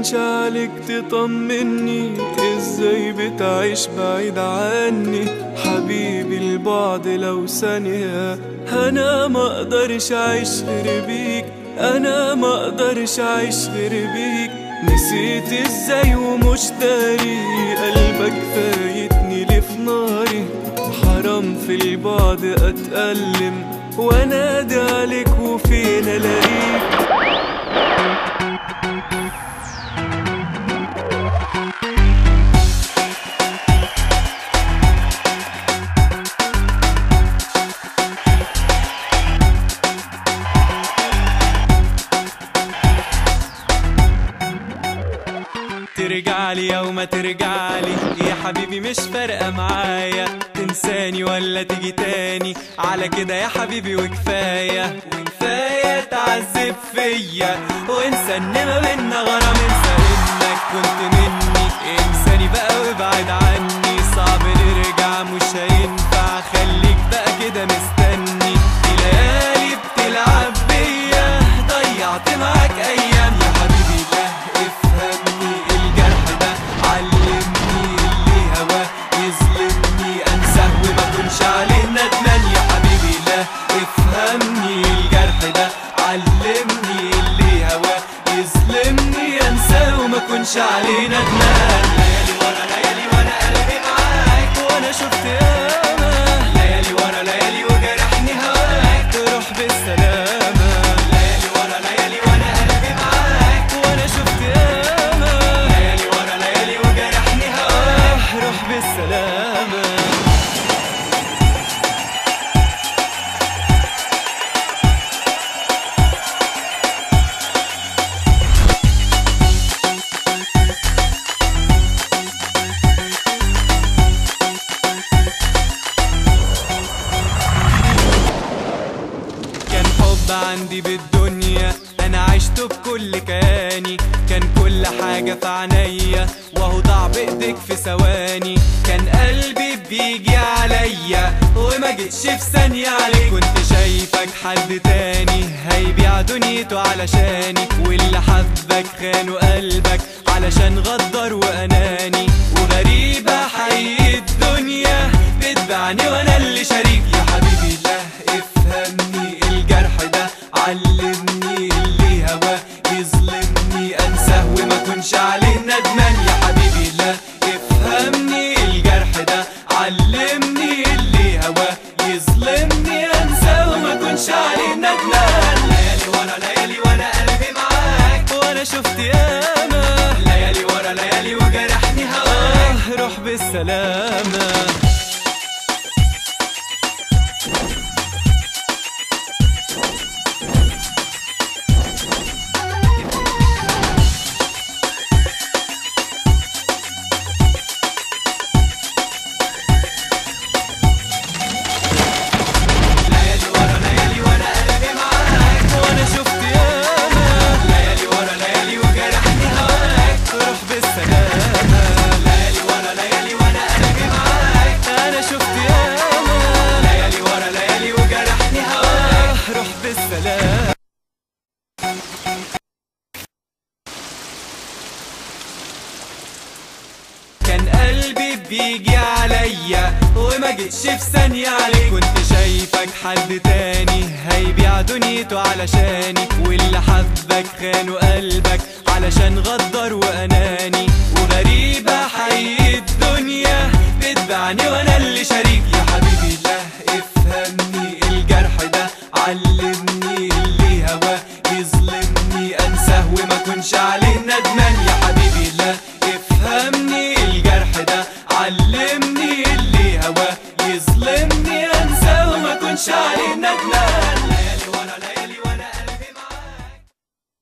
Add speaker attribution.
Speaker 1: هنش عليك تطمني إزاي بتعيش بعيد عني؟ حبيبي البعد لو ثانية أنا ما أقدرش اعيش غير بيك أنا ما أقدرش اعيش غير بيك. نسيت إزاي ومش داري قلبك فايتني ليه في ناري. حرام في البعد أتألم وأنادي عليك وفين ألاقيك؟ ترجعلي أو ما ترجعلي. يا حبيبي مش فارقة معايا. تنساني ولا تيجي تاني. على كده يا حبيبي وكفاية. وكفاية تعذب فيا. وانسى إن ما بينا غرام انسى إنك كنت مني هواه يظلمني انساه وما كنش عليه ندمان عندي بالدنيا. أنا عشته بكل كياني. كان كل حاجة في عينيا. وهو ضاع بإيدك في ثواني. كان قلبي بيجي عليا. وما جيتش في ثانية عليك. كنت شايفك حد تاني. هيبيع دنيته علشاني. واللي حبك خانوا قلبك علشان غدر وأناني. وغريبة حقيقة الدنيا. بتبعني وأنا اللي شريك عليه ندمان يا حبيبي لا افهمني الجرح ده علمني اللي هواه يظلمني انساه وما كنش عليه ندمان ليالي ورا ليالي وأنا قلبي معاك. وأنا شفت ياما. ليالي ورا ليالي وجرحني هواك. روح بالسلامة. قلبي بيجي عليا وما جيتش في ثانية عليك كنت شايفك حد تاني هيبيع دنيته علشاني. واللي حبك خانوا قلبك علشان غدر وأناني. وغريبة ياخدني اللي هواه يظلمني انساه وما كنش عليه ندمان ليالي ورا